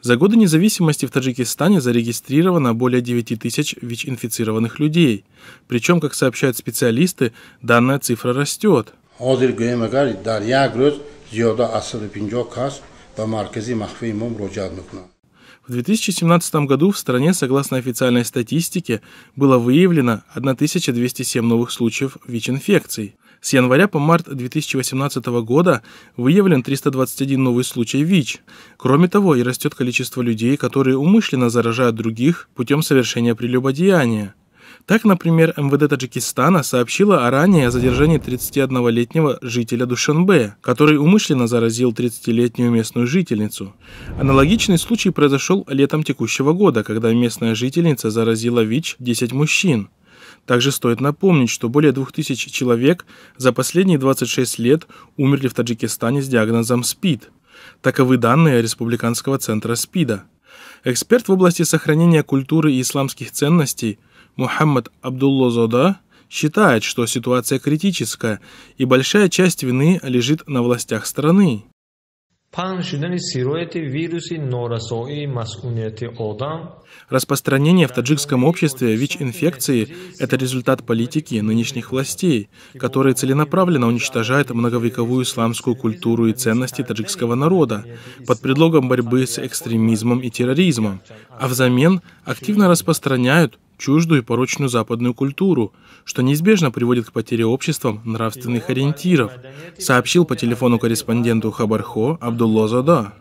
За годы независимости в Таджикистане зарегистрировано более 9 тысяч ВИЧ-инфицированных людей. Причем, как сообщают специалисты, данная цифра растет. В 2017 году в стране, согласно официальной статистике, было выявлено 1207 новых случаев ВИЧ-инфекций. С января по март 2018 года выявлен 321 новый случай ВИЧ. Кроме того, и растет количество людей, которые умышленно заражают других путем совершения прелюбодеяния. Так, например, МВД Таджикистана сообщила о ранее задержании 31-летнего жителя Душанбе, который умышленно заразил 30-летнюю местную жительницу. Аналогичный случай произошел летом текущего года, когда местная жительница заразила ВИЧ 10 мужчин. Также стоит напомнить, что более 2000 человек за последние 26 лет умерли в Таджикистане с диагнозом СПИД. Таковы данные Республиканского центра СПИДа. Эксперт в области сохранения культуры и исламских ценностей – Мухаммад Абдуллозода считает, что ситуация критическая, и большая часть вины лежит на властях страны. Распространение в таджикском обществе ВИЧ-инфекции – это результат политики нынешних властей, которые целенаправленно уничтожают многовековую исламскую культуру и ценности таджикского народа под предлогом борьбы с экстремизмом и терроризмом, а взамен активно распространяют чуждую и порочную западную культуру, что неизбежно приводит к потере обществом нравственных ориентиров, сообщил по телефону корреспонденту Хабархо Абдулло Зада.